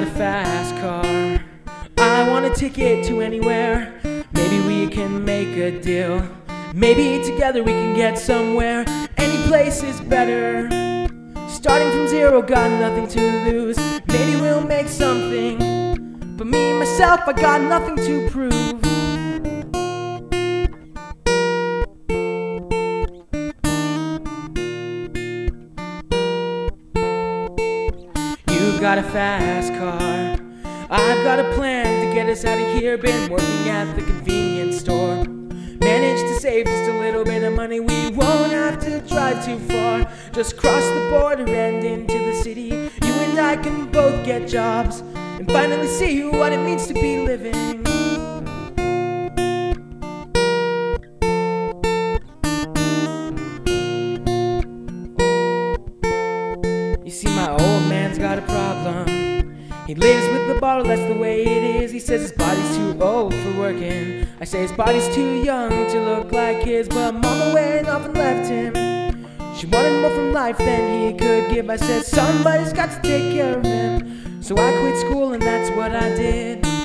got a fast car. I want a ticket to anywhere. Maybe we can make a deal. Maybe together we can get somewhere. Any place is better. Starting from zero, got nothing to lose. Maybe we'll make something. But me, myself, I got nothing to prove. Got a fast car. I've got a plan to get us out of here. Been working at the convenience store. Managed to save just a little bit of money. We won't have to drive too far. Just cross the border and into the city. You and I can both get jobs and finally see what it means to be living. He lives with the bottle, that's the way it is. He says his body's too old for working. I say his body's too young to look like his, but mama went off and left him. She wanted more from life than he could give. I said, somebody's got to take care of him. So I quit school and that's what I did.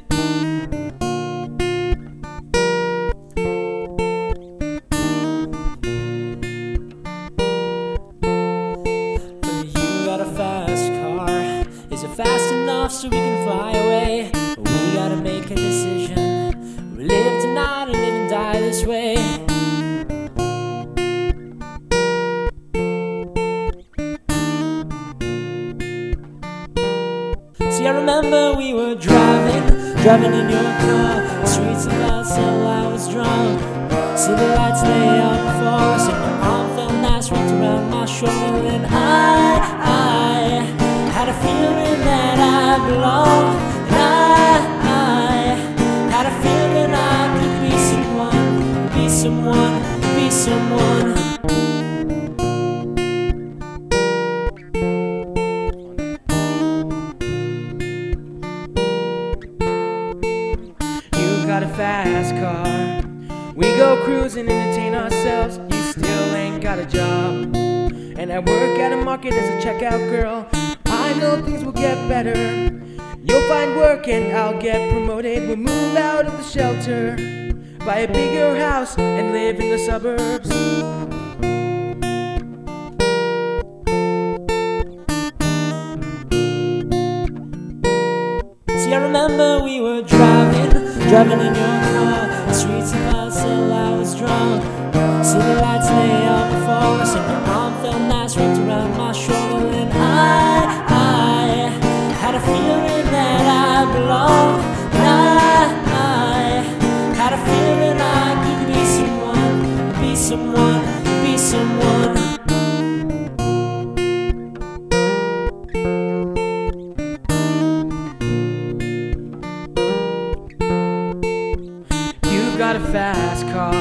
So we can fly away? We gotta make a decision. We live tonight or live and die this way. See, I remember we were driving, driving in your car. The streets of us till I was drunk. City lights lay out before us, and your arm felt nice wrapped around my shoulder. And I I had a feeling I could be someone, be someone, be someone. You got a fast car. We go cruising, entertain ourselves. You still ain't got a job. And I work at a market as a checkout girl. I know things will get better. Work and I'll get promoted. We'll move out of the shelter, buy a bigger house, and live in the suburbs. See, I remember we were driving, driving in your got a fast car,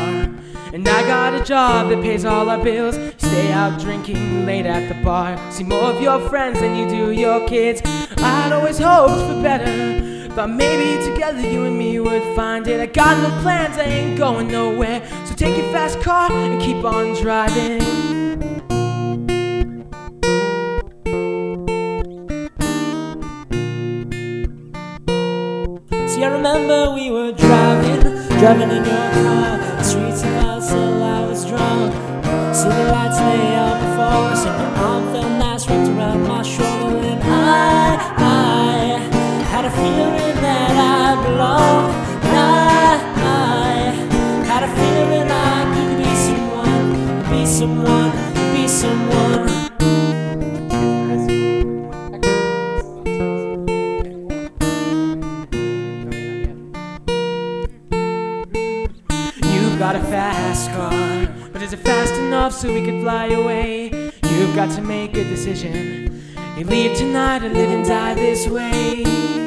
and I got a job that pays all our bills. Stay out drinking late at the bar. See more of your friends than you do your kids. I'd always hoped for better. Thought maybe together you and me would find it. I got no plans, I ain't going nowhere. So take your fast car and keep on driving. See, I remember we were driving, driving in your car. But is it fast enough so we could fly away? You've got to make a decision. You leave tonight or live and die this way.